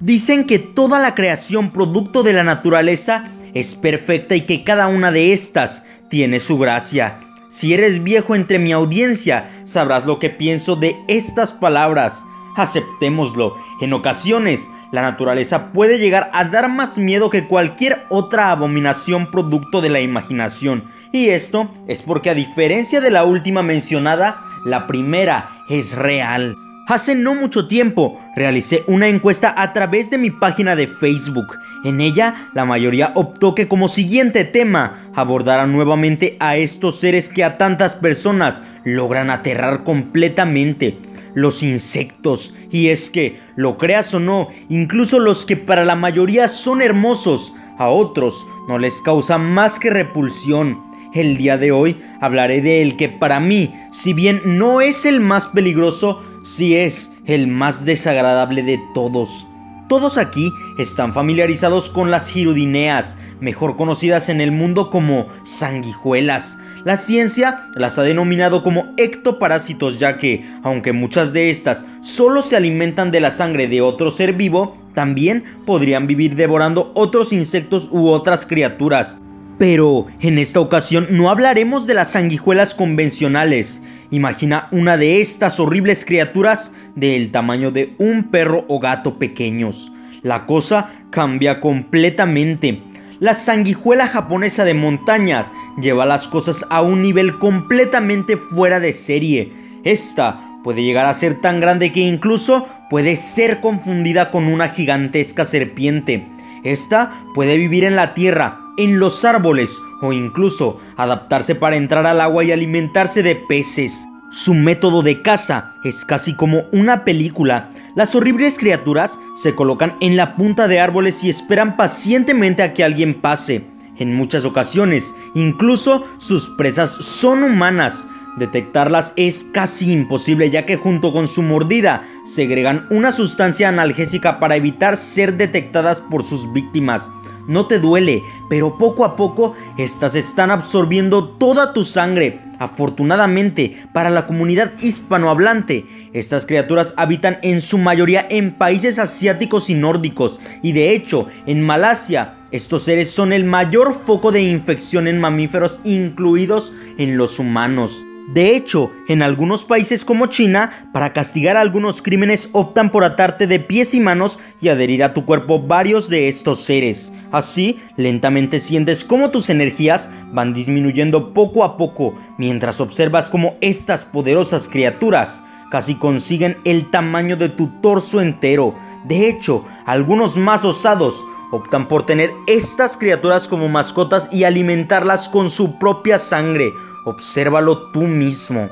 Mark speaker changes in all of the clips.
Speaker 1: Dicen que toda la creación producto de la naturaleza es perfecta y que cada una de estas tiene su gracia. Si eres viejo entre mi audiencia, sabrás lo que pienso de estas palabras. Aceptémoslo. En ocasiones, la naturaleza puede llegar a dar más miedo que cualquier otra abominación producto de la imaginación. Y esto es porque a diferencia de la última mencionada, la primera es real. Hace no mucho tiempo realicé una encuesta a través de mi página de Facebook. En ella, la mayoría optó que como siguiente tema abordara nuevamente a estos seres que a tantas personas logran aterrar completamente. Los insectos. Y es que, lo creas o no, incluso los que para la mayoría son hermosos, a otros no les causa más que repulsión. El día de hoy hablaré de el que para mí, si bien no es el más peligroso, si es el más desagradable de todos. Todos aquí están familiarizados con las girudineas, mejor conocidas en el mundo como sanguijuelas. La ciencia las ha denominado como ectoparásitos ya que, aunque muchas de estas solo se alimentan de la sangre de otro ser vivo, también podrían vivir devorando otros insectos u otras criaturas. Pero en esta ocasión no hablaremos de las sanguijuelas convencionales, Imagina una de estas horribles criaturas del tamaño de un perro o gato pequeños. La cosa cambia completamente. La sanguijuela japonesa de montañas lleva las cosas a un nivel completamente fuera de serie. Esta puede llegar a ser tan grande que incluso puede ser confundida con una gigantesca serpiente. Esta puede vivir en la tierra, en los árboles o incluso adaptarse para entrar al agua y alimentarse de peces. Su método de caza es casi como una película. Las horribles criaturas se colocan en la punta de árboles y esperan pacientemente a que alguien pase. En muchas ocasiones, incluso sus presas son humanas. Detectarlas es casi imposible ya que junto con su mordida segregan una sustancia analgésica para evitar ser detectadas por sus víctimas no te duele, pero poco a poco estas están absorbiendo toda tu sangre. Afortunadamente, para la comunidad hispanohablante, estas criaturas habitan en su mayoría en países asiáticos y nórdicos, y de hecho, en Malasia, estos seres son el mayor foco de infección en mamíferos, incluidos en los humanos. De hecho, en algunos países como China, para castigar algunos crímenes optan por atarte de pies y manos y adherir a tu cuerpo varios de estos seres. Así, lentamente sientes cómo tus energías van disminuyendo poco a poco mientras observas cómo estas poderosas criaturas casi consiguen el tamaño de tu torso entero. De hecho, algunos más osados optan por tener estas criaturas como mascotas y alimentarlas con su propia sangre. Obsérvalo tú mismo.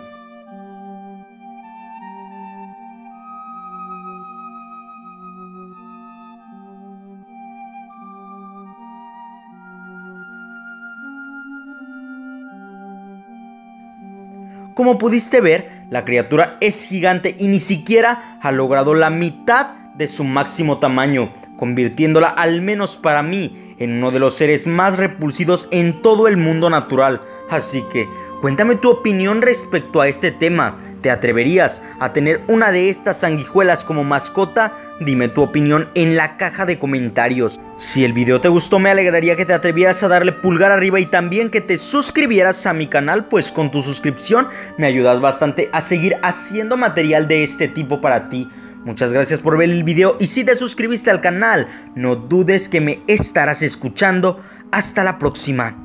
Speaker 1: Como pudiste ver, la criatura es gigante y ni siquiera ha logrado la mitad de su máximo tamaño, convirtiéndola al menos para mí en uno de los seres más repulsivos en todo el mundo natural. Así que, cuéntame tu opinión respecto a este tema. ¿Te atreverías a tener una de estas sanguijuelas como mascota? Dime tu opinión en la caja de comentarios. Si el video te gustó me alegraría que te atrevieras a darle pulgar arriba y también que te suscribieras a mi canal pues con tu suscripción me ayudas bastante a seguir haciendo material de este tipo para ti. Muchas gracias por ver el video y si te suscribiste al canal, no dudes que me estarás escuchando. Hasta la próxima.